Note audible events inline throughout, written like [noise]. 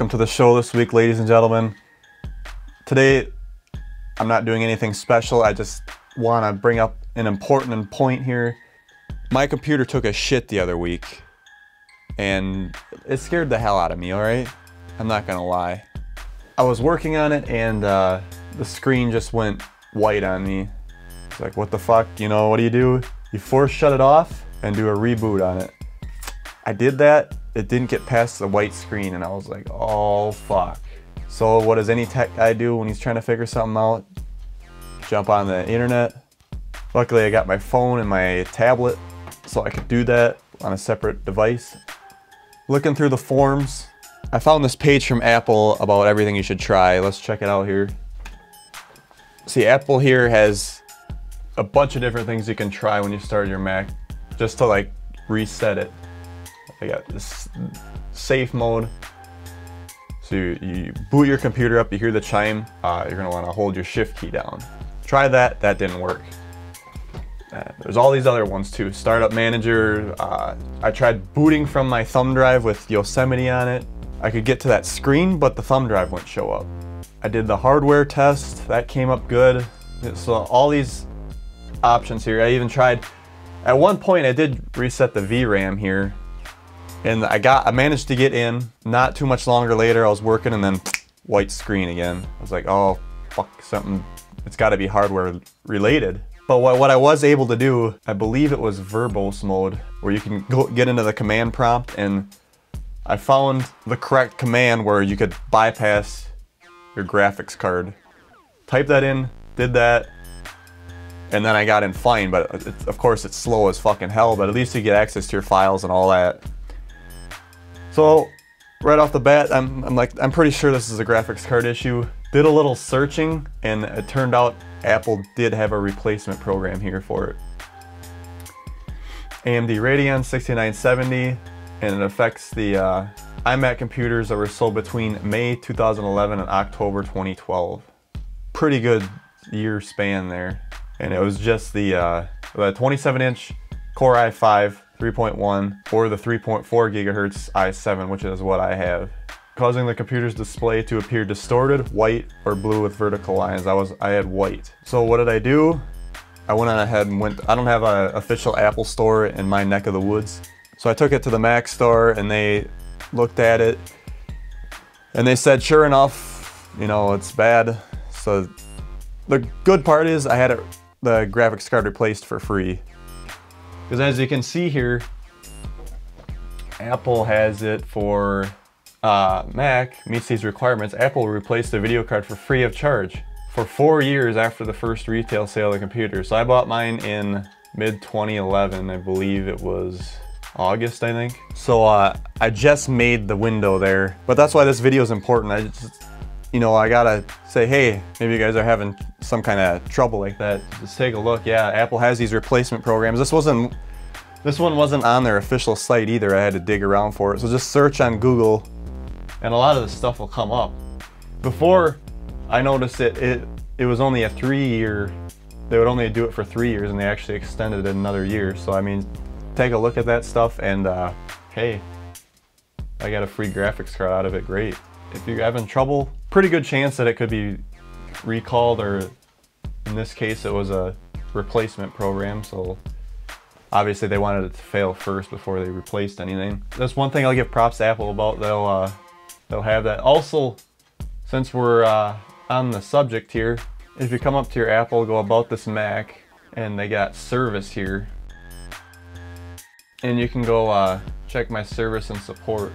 Welcome to the show this week, ladies and gentlemen. Today, I'm not doing anything special. I just want to bring up an important point here. My computer took a shit the other week, and it scared the hell out of me, all right? I'm not gonna lie. I was working on it, and uh, the screen just went white on me. It's like, what the fuck? You know, what do you do? You force shut it off and do a reboot on it. I did that, it didn't get past the white screen and I was like, oh fuck. So what does any tech guy do when he's trying to figure something out? Jump on the internet. Luckily I got my phone and my tablet so I could do that on a separate device. Looking through the forms, I found this page from Apple about everything you should try. Let's check it out here. See, Apple here has a bunch of different things you can try when you start your Mac just to like reset it. I got this safe mode. So you, you, boot your computer up, you hear the chime, uh, you're gonna wanna hold your shift key down. Try that, that didn't work. Uh, there's all these other ones too. Startup Manager, uh, I tried booting from my thumb drive with Yosemite on it. I could get to that screen, but the thumb drive wouldn't show up. I did the hardware test, that came up good. So all these options here, I even tried, at one point I did reset the VRAM here, and I got, I managed to get in. Not too much longer later, I was working and then white screen again. I was like, oh, fuck, something, it's gotta be hardware related. But what, I was able to do, I believe it was verbose mode, where you can go, get into the command prompt and I found the correct command where you could bypass your graphics card. Type that in, did that, and then I got in fine, but of course it's slow as fucking hell, but at least you get access to your files and all that. So right off the bat, I'm, I'm like, I'm pretty sure this is a graphics card issue. Did a little searching and it turned out Apple did have a replacement program here for it. AMD Radeon 6970 and it affects the uh, iMac computers that were sold between May 2011 and October 2012. Pretty good year span there. And it was just the, uh, the 27 inch Core i5 3.1 or the 3.4 gigahertz i7, which is what I have, causing the computer's display to appear distorted, white, or blue with vertical lines. I was I had white. So what did I do? I went on ahead and went, I don't have an official Apple store in my neck of the woods. So I took it to the Mac store and they looked at it and they said, sure enough, you know, it's bad. So the good part is I had it, the graphics card replaced for free. Because as you can see here, Apple has it for uh, Mac, meets these requirements. Apple replaced the video card for free of charge for four years after the first retail sale of the computer. So I bought mine in mid 2011, I believe it was August, I think. So uh, I just made the window there, but that's why this video is important. I just, you know, I gotta say, hey, maybe you guys are having some kind of trouble like that. Let's take a look. Yeah, Apple has these replacement programs. This wasn't, this one wasn't on their official site either. I had to dig around for it. So just search on Google and a lot of the stuff will come up. Before I noticed it, it, it was only a three year, they would only do it for three years and they actually extended it another year. So I mean, take a look at that stuff and uh, hey, I got a free graphics card out of it, great. If you're having trouble, pretty good chance that it could be recalled or in this case it was a replacement program so obviously they wanted it to fail first before they replaced anything. That's one thing I'll give props to Apple about. They'll uh, they'll have that. Also, since we're uh, on the subject here, if you come up to your Apple, go about this Mac, and they got service here. And you can go uh, check my service and support.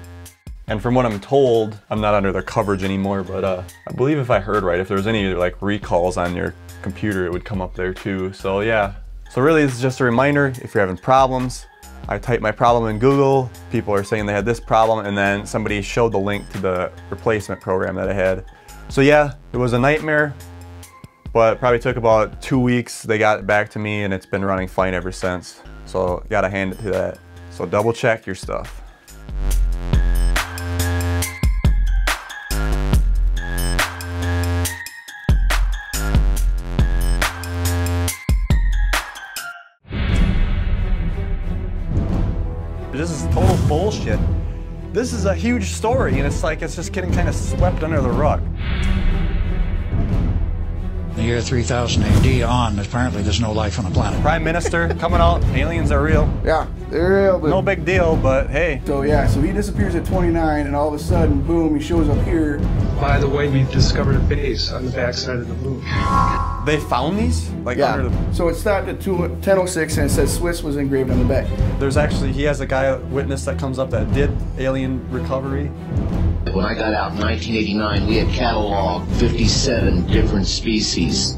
And from what I'm told, I'm not under their coverage anymore, but uh, I believe if I heard right, if there was any like recalls on your computer, it would come up there too. So yeah. So really, this is just a reminder, if you're having problems, I typed my problem in Google, people are saying they had this problem, and then somebody showed the link to the replacement program that I had. So yeah, it was a nightmare, but probably took about two weeks. They got it back to me and it's been running fine ever since. So gotta hand it to that. So double check your stuff. Bullshit. This is a huge story, and it's like it's just getting kind of swept under the rug. The year 3000 AD on, apparently there's no life on the planet. Prime Minister [laughs] coming out, aliens are real. Yeah, they're real. But No big deal, but hey. So yeah, so he disappears at 29, and all of a sudden, boom, he shows up here. By the way, we've discovered a base on the backside of the moon. They found these? Like Yeah. under the. So it stopped at 2, 1006, and it says Swiss was engraved on the back. There's actually, he has a guy, a witness that comes up that did alien recovery. When I got out in 1989, we had cataloged 57 different species.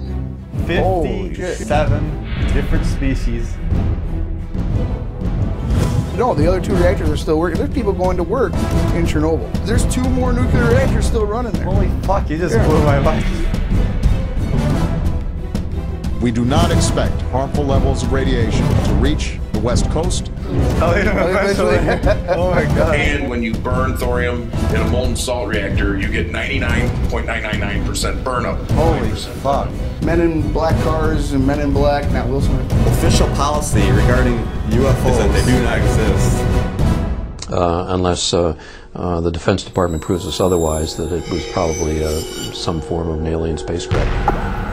Holy 57 different species. No, the other two reactors are still working. There's people going to work in Chernobyl. There's two more nuclear reactors still running there. Holy fuck, you just Yeah. blew my mind. We do not expect harmful levels of radiation to reach the West Coast. Oh, [laughs] oh my god. And when you burn thorium in a molten salt reactor, you get 99.999% burnup. Holy fuck. Men in black cars and men in black, not Will Smith. Official policy regarding UFOs is that they do not exist. uh, unless uh, uh, the Defense Department proves us otherwise, that it was probably uh, some form of an alien spacecraft.